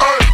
Hey.